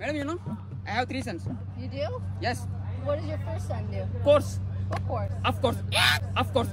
Madam, you know, I have three sons. You do? Yes. What does your first son do? Course. What course? Of course. Of course.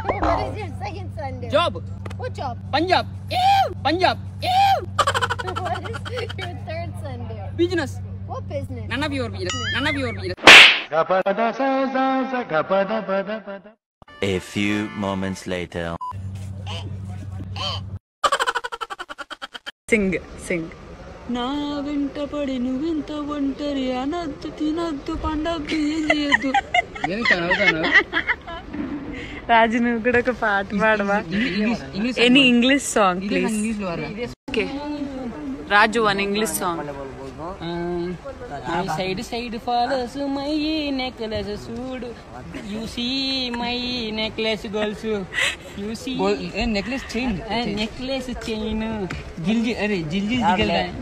what does your second son do? Job. What job? Punjab. Ew. Punjab. Ew. what does your third son do? Business. What business? None of your business. None of your business. A few moments later. sing, sing. నా వెంట పడి నువ్వెంత ఒంటరి? అనద్దు తినద్దు పండద్దు ఏం చేయొద్దు. రాజు నువ్వు కూడా ఒక పాట పాడవా? ఎనీ ఇంగ్లీష్ సాంగ్ ప్లీజ్ ఇంగ్లీష్లో okay Raju one English song side side follows my necklace చూడు you see my necklace girls you see necklace chain necklace chain జిల్జి అరే కావాలంటే